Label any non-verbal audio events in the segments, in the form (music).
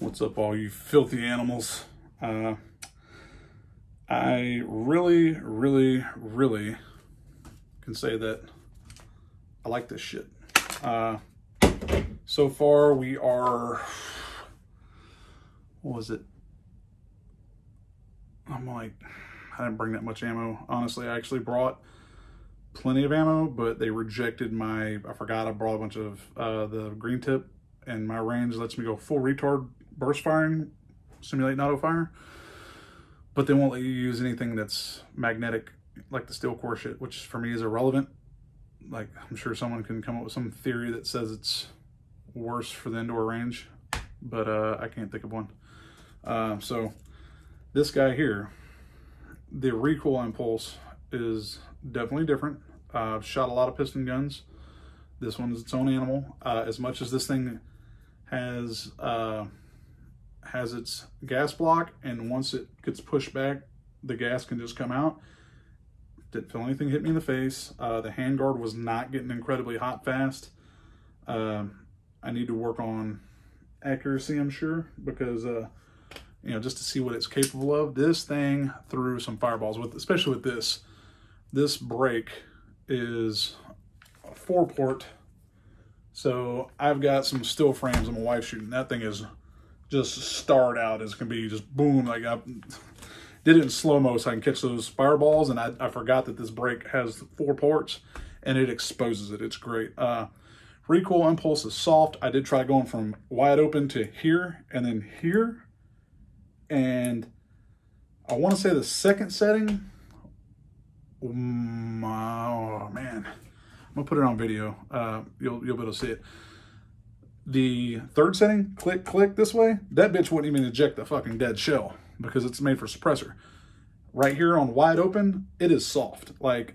What's up, all you filthy animals? Uh, I really, really, really can say that I like this shit. Uh, so far, we are, what was it? I'm like, I didn't bring that much ammo. Honestly, I actually brought plenty of ammo, but they rejected my, I forgot I brought a bunch of uh, the green tip and my range lets me go full retard burst firing, simulate auto fire. But they won't let you use anything that's magnetic, like the steel core shit, which for me is irrelevant. Like, I'm sure someone can come up with some theory that says it's worse for the indoor range, but uh, I can't think of one. Uh, so this guy here, the recoil impulse is definitely different. Uh, I've shot a lot of piston guns. This one is its own animal. Uh, as much as this thing has uh, has its gas block, and once it gets pushed back, the gas can just come out. Didn't feel anything hit me in the face. Uh, the handguard was not getting incredibly hot fast. Uh, I need to work on accuracy, I'm sure, because uh, you know just to see what it's capable of. This thing threw some fireballs with, especially with this. This brake is a four port so I've got some still frames of my wife shooting. That thing is just starred out as can be, just boom. Like I did it in slow-mo so I can catch those fireballs. And I, I forgot that this brake has four ports and it exposes it. It's great. Uh, recoil impulse is soft. I did try going from wide open to here and then here. And I want to say the second setting, um, oh man, I'm gonna put it on video. Uh, you'll you'll be able to see it. The third setting, click click this way. That bitch wouldn't even eject the fucking dead shell because it's made for suppressor. Right here on wide open, it is soft, like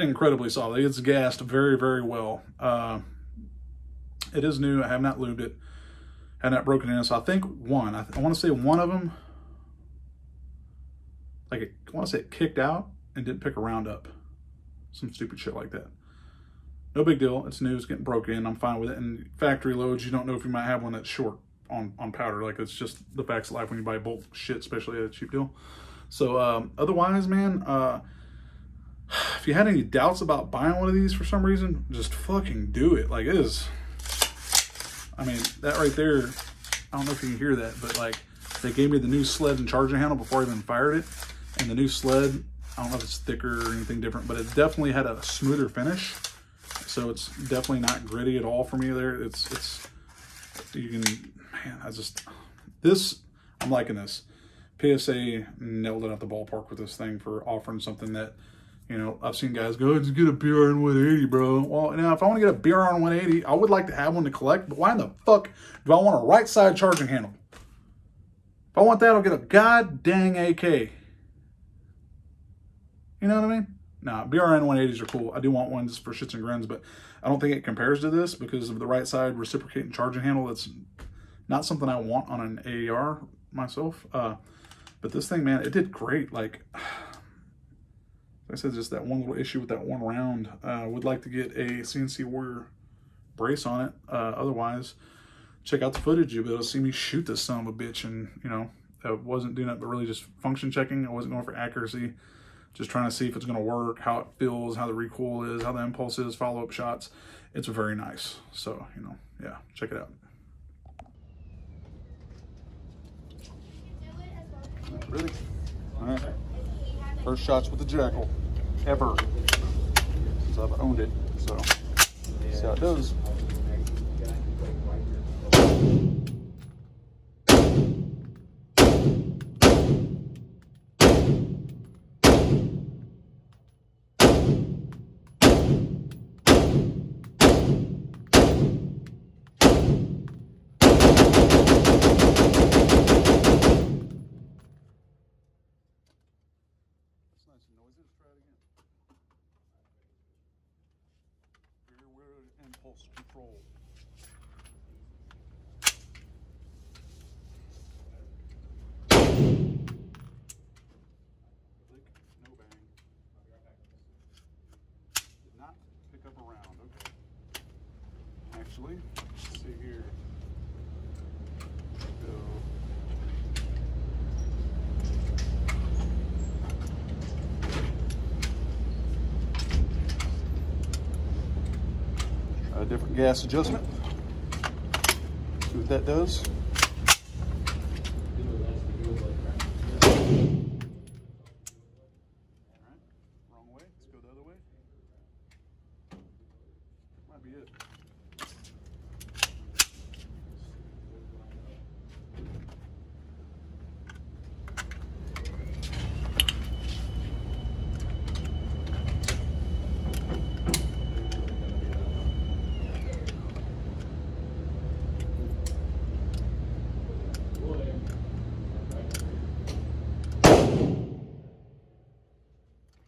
incredibly soft. It's gassed very very well. Uh, it is new. I have not lubed it. Have not broken in. So I think one. I, I want to say one of them. Like it, I want to say it kicked out and didn't pick a round up. Some stupid shit like that no big deal. It's new. It's getting broken. I'm fine with it. And factory loads, you don't know if you might have one that's short on, on powder. Like, it's just the facts of life when you buy bulk shit, especially at a cheap deal. So, um, otherwise, man, uh, (sighs) if you had any doubts about buying one of these for some reason, just fucking do it. Like, it is, I mean, that right there, I don't know if you can hear that, but like, they gave me the new sled and charging handle before I even fired it. And the new sled, I don't know if it's thicker or anything different, but it definitely had a smoother finish so it's definitely not gritty at all for me there. It's, it's, you can, man, I just, this, I'm liking this. PSA nailed it at the ballpark with this thing for offering something that, you know, I've seen guys go, just get a BRN 180, bro. Well, now, if I want to get a BRN 180, I would like to have one to collect, but why in the fuck do I want a right side charging handle? If I want that, I'll get a god dang AK. You know what I mean? Now, BRN 180s are cool. I do want one just for shits and grins, but I don't think it compares to this because of the right side reciprocating charging handle. That's not something I want on an AR myself. Uh, but this thing, man, it did great. Like, (sighs) like I said, just that one little issue with that one round. Uh, would like to get a CNC Warrior brace on it. Uh, otherwise, check out the footage. You'll be able to see me shoot this son of a bitch. And, you know, I wasn't doing it, but really just function checking. I wasn't going for accuracy just trying to see if it's going to work, how it feels, how the recoil is, how the impulse is, follow-up shots. It's very nice. So, you know, yeah, check it out. Really? All right. First shots with the JAKL ever since I've owned it. So, see how it does. Impulse control. no bang. Did not pick up a round, okay. Actually, see here. Different gas adjustment. See what that does.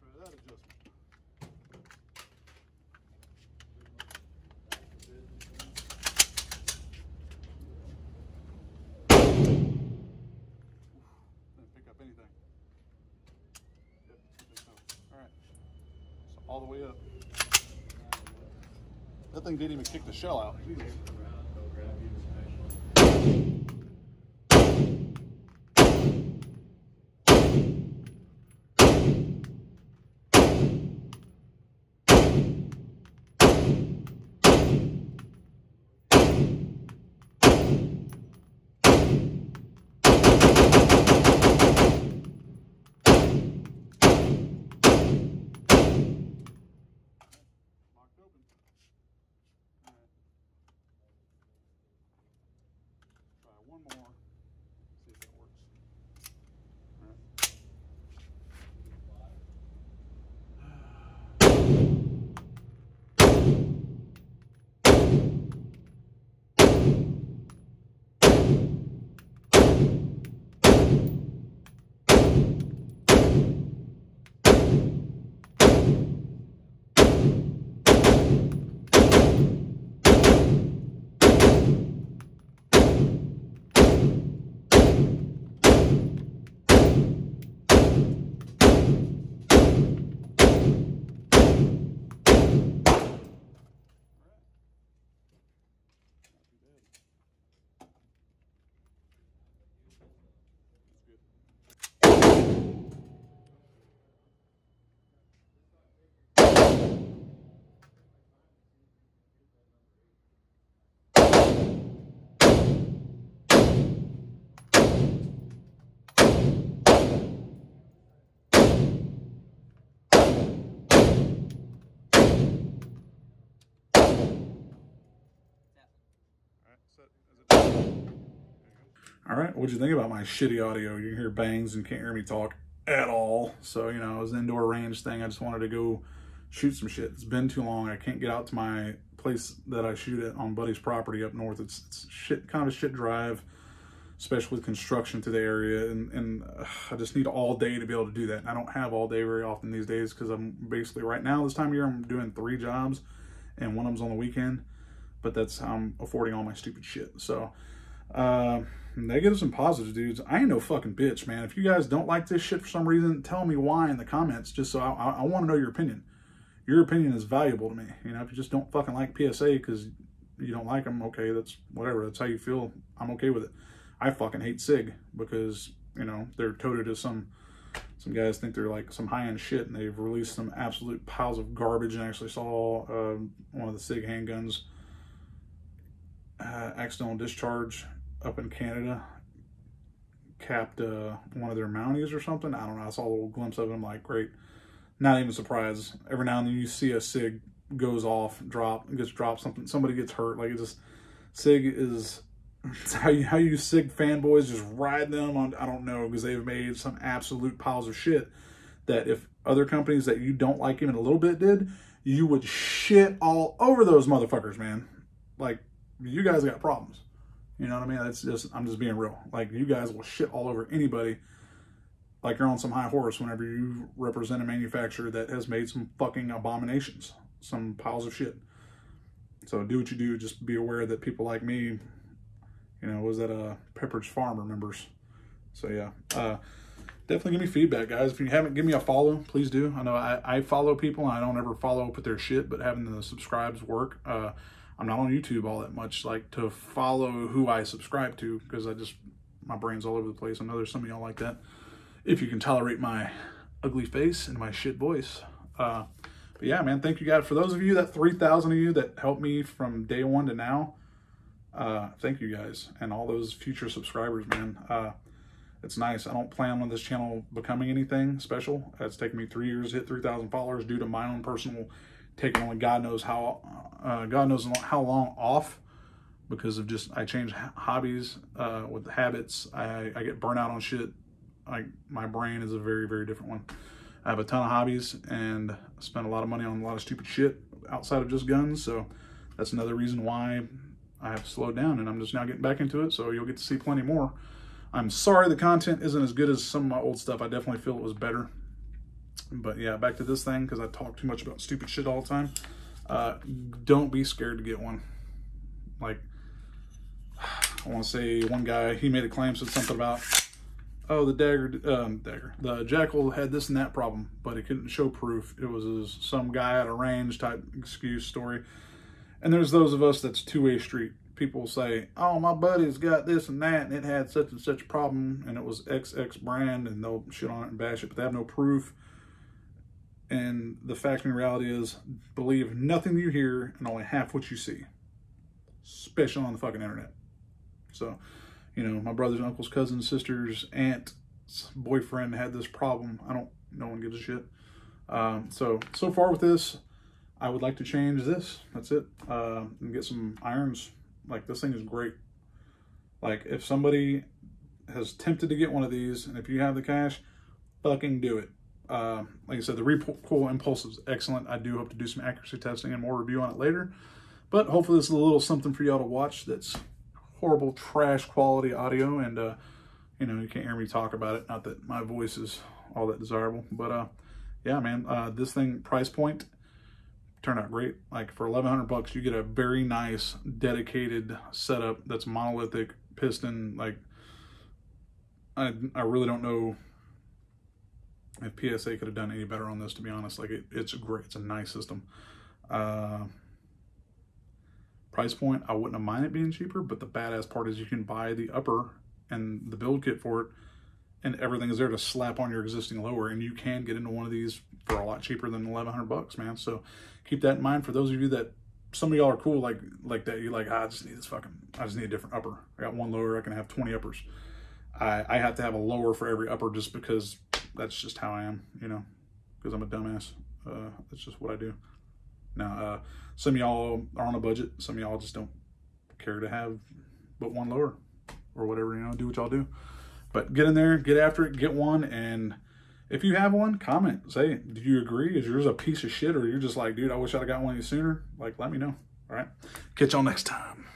Try that adjustment. Didn't pick up anything. Yep, I think so. All right. So all the way up. That thing didn't even kick the shell out. Jesus. All right, what'd you think about my shitty audio? You can hear bangs and can't hear me talk at all. So, you know, it was an indoor range thing. I just wanted to go shoot some shit. It's been too long. I can't get out to my place that I shoot at on Buddy's property up north. It's, it's shit, kind of a shit drive, especially with construction to the area. And, and uh, I just need all day to be able to do that. And I don't have all day very often these days because I'm basically right now, this time of year, I'm doing three jobs and one of them's on the weekend. But that's how I'm affording all my stupid shit. So, uh, negatives and positives, dudes. I ain't no fucking bitch, man. If you guys don't like this shit for some reason, tell me why in the comments, just so I, I, I want to know your opinion. Your opinion is valuable to me. You know, if you just don't fucking like PSA because you don't like them, okay, that's whatever. That's how you feel. I'm okay with it. I fucking hate SIG because, you know, they're touted as some, some guys think they're like some high-end shit and they've released some absolute piles of garbage and I actually saw uh, one of the SIG handguns uh, accidental discharge up in Canada capped uh, one of their Mounties or something. I don't know. I saw a little glimpse of. I'm like, great. Not even surprised. Every now and then you see a SIG goes off, drop, gets dropped, something, somebody gets hurt. Like it just, SIG is (laughs) how you how you SIG fanboys just ride them on. I don't know because they've made some absolute piles of shit that if other companies that you don't like even a little bit did, you would shit all over those motherfuckers, man. Like you guys got problems. You know what I mean? That's just I'm just being real. Like you guys will shit all over anybody like you're on some high horse whenever you represent a manufacturer that has made some fucking abominations, some piles of shit. So do what you do. Just be aware that people like me, you know, was at a Pepperidge Farm remembers. So yeah, uh, definitely give me feedback, guys. If you haven't, give me a follow, please do. I know I, I follow people and I don't ever follow up with their shit, but having the subscribes work. Uh, I'm not on YouTube all that much, like to follow who I subscribe to because I just my brain's all over the place. I know there's some of y'all like that. If you can tolerate my ugly face and my shit voice. Uh, but yeah, man, thank you guys. For those of you that 3,000 of you that helped me from day one to now, uh, thank you guys. And all those future subscribers, man. Uh, it's nice. I don't plan on this channel becoming anything special. It's taken me three years to hit 3,000 followers due to my own personal taking only God knows how, uh, God knows how long off because of just, I change hobbies uh, with habits. I, I get burnt out on shit. I, my brain is a very, very different one. I have a ton of hobbies and spend a lot of money on a lot of stupid shit outside of just guns. So that's another reason why I have slowed down and I'm just now getting back into it. So you'll get to see plenty more. I'm sorry the content isn't as good as some of my old stuff. I definitely feel it was better. But yeah, back to this thing because I talk too much about stupid shit all the time. Uh, don't be scared to get one. Like, I want to say one guy, he made a claim, said something about, oh, the dagger, um, dagger, the JAKL had this and that problem, but he couldn't show proof. It was some guy at a range type excuse story. And there's those of us that's two-way street people say, oh, my buddy's got this and that, and it had such and such problem, and it was XX brand, and they'll shit on it and bash it, but they have no proof. And the fact and reality is, believe nothing you hear and only half what you see, especially on the fucking internet. So, you know, my brothers, uncles, cousins, sisters, aunt, boyfriend had this problem. I don't, no one gives a shit. Um, so, so far with this, I would like to change this. That's it. Uh, and get some irons like this thing is great. Like if somebody has tempted to get one of these, and if you have the cash, fucking do it. Uh, like I said, the recoil impulse is excellent. I do hope to do some accuracy testing and more review on it later. But hopefully this is a little something for y'all to watch that's horrible trash quality audio and uh, you know, you can't hear me talk about it. Not that my voice is all that desirable, but uh, yeah, man, uh, this thing price point turned out great. Like for 1100 bucks, you get a very nice dedicated setup that's monolithic piston. Like I, I really don't know if PSA could have done any better on this, to be honest. Like it, it's a great. It's a nice system. Uh, price point, I wouldn't have minded it being cheaper, but the badass part is you can buy the upper and the build kit for it and everything is there to slap on your existing lower and you can get into one of these for a lot cheaper than 1100 bucks man. So keep that in mind. For those of you that some of y'all are cool like like that you're like ah, i just need this fucking i just need a different upper. I got one lower i can have 20 uppers. I i have to have a lower for every upper just because that's just how i am you know because i'm a dumbass. Uh that's just what i do. Now uh some y'all are on a budget. Some of y'all just don't care to have but one lower or whatever you know do what y'all do. But get in there, get after it, get one, and if you have one, comment. Say, do you agree? Is yours a piece of shit, or you're just like, dude, I wish I'd have got one of these sooner? Like, let me know. All right. Catch y'all next time.